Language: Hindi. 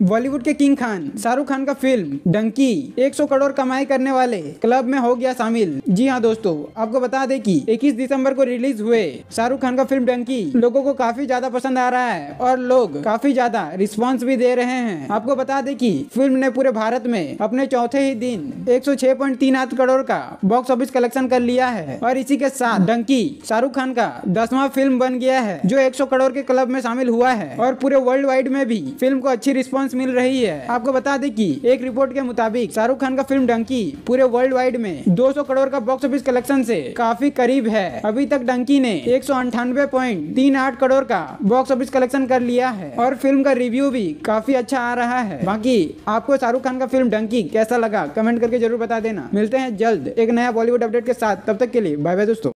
बॉलीवुड के किंग खान, शाहरुख खान का फ़िल्म, डंकी 100 करोड़ कमाई करने वाले क्लब में हो गया शामिल। जी हाँ दोस्तों, आपको बता दें कि 21 दिसंबर को रिलीज़ हुए शाहरुख खान का फ़िल्म डंकी लोगों को काफ़ी ज़्यादा पसंद आ रहा है और लोग काफ़ी ज़्यादा रिस्पॉन्स भी दे रहे हैं। आपको बता दें कि फ़िल्म ने पूरे भारत में अपने चौथे ही दिन एक करोड़ का बॉक्स ऑफ़िस कलेक्शन कर लिया है और इसी के साथ डंकी, शाहरुख खान का दसवां फ़िल्म बन गया है, जो 100 करोड़ के क्लब में शामिल हुआ है और पूरे वर्ल्ड वाइड में भी फ़िल्म को अच्छी रिस्पांस मिल रही है। आपको बता दें कि एक रिपोर्ट के मुताबिक शाहरुख खान का फ़िल्म डंकी पूरे वर्ल्ड वाइड में 200 करोड़ का बॉक्स ऑफ़िस कलेक्शन से काफ़ी करीब है। अभी तक डंकी ने एक करोड़ का बॉक्स ऑफ़िस कलेक्शन कर लिया है और फ़िल्म का रिव्यू भी काफ़ी अच्छा आ रहा है। बाकी, आपको शाहरुख खान का फ़िल्म डंकी कैसा लगा? कमेंट करके ज़रूर बता देना। मिलते हैं जल्द एक नया बॉलीवुड अपडेट के साथ। तब तक के लिए बाय बाय दोस्तों।